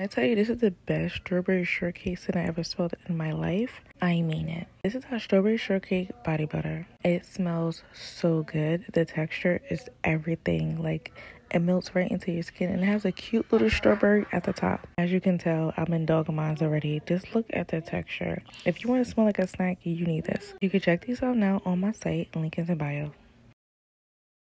I tell you, this is the best strawberry shortcake that I ever smelled in my life. I mean it. This is our strawberry shortcake body butter. It smells so good. The texture is everything. Like it melts right into your skin and it has a cute little strawberry at the top. As you can tell, I'm in dog minds already. Just look at the texture. If you want to smell like a snack, you need this. You can check these out now on my site. Link in the bio.